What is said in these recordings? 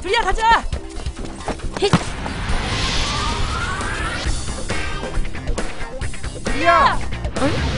둘이야 가자. 헷. 야. 어?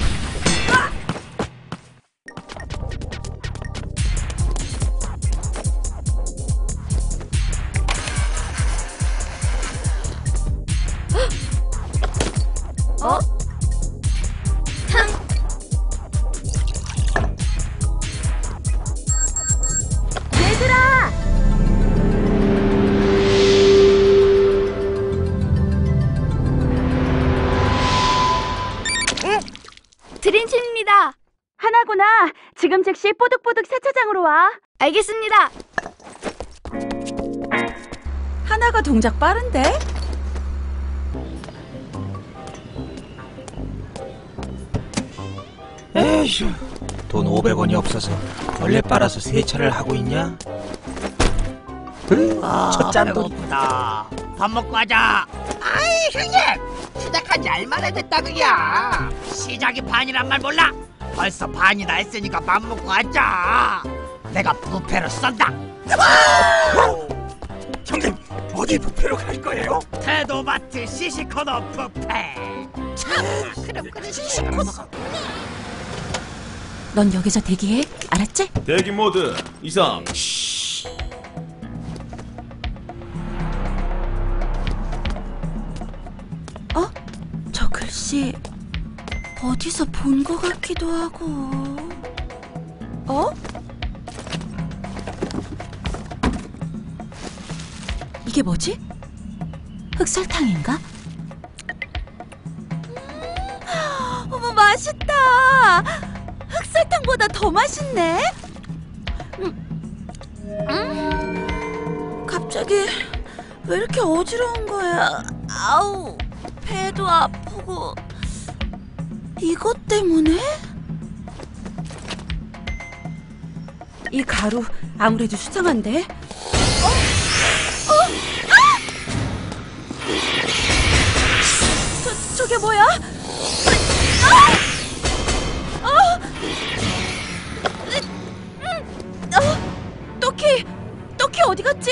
하나구나. 지금 즉시 뽀득뽀득 세차장으로 와. 알겠습니다. 하나가 동작 빠른데? 에휴, 돈 500원이 없어서 원래 빨아서 세차를 하고 있냐? 첫 짠도 배고프다. 밥 먹고 하자. 아이 형님 시작한 지 얼마나 됐다 그야. 시작이 반이란 말 몰라. 벌써 반이 다 했으니까 밥 먹고 하자. 내가 부페로 쏜다. 형님 어디 부페로 갈 거예요? 테도마트 시시코너 부페. 참 그럼 그래 시시코너. 넌 여기서 대기해. 알았지? 대기 모드 이상 어디서 본 것 같기도 하고. 어? 이게 뭐지? 흑설탕인가? 음, 어머 맛있다. 흑설탕보다 더 맛있네. 음, 음, 갑자기 왜 이렇게 어지러운 거야? 아우 배도 아프고 이것 때문에? 이 가루 아무래도 수상한데? 어? 어? 아! 저, 저게 뭐야? 아! 어? 음, 어? 또키 또키 어디 갔지?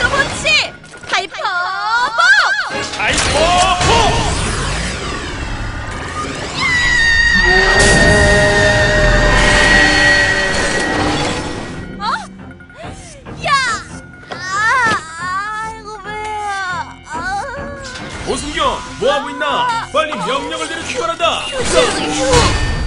또보치 하이퍼 보! 아이포 어? 야! 아, 아이고 배야. 아. 오승경 뭐하고 있나 빨리 명령을 내려 출발한다 휴, 휴.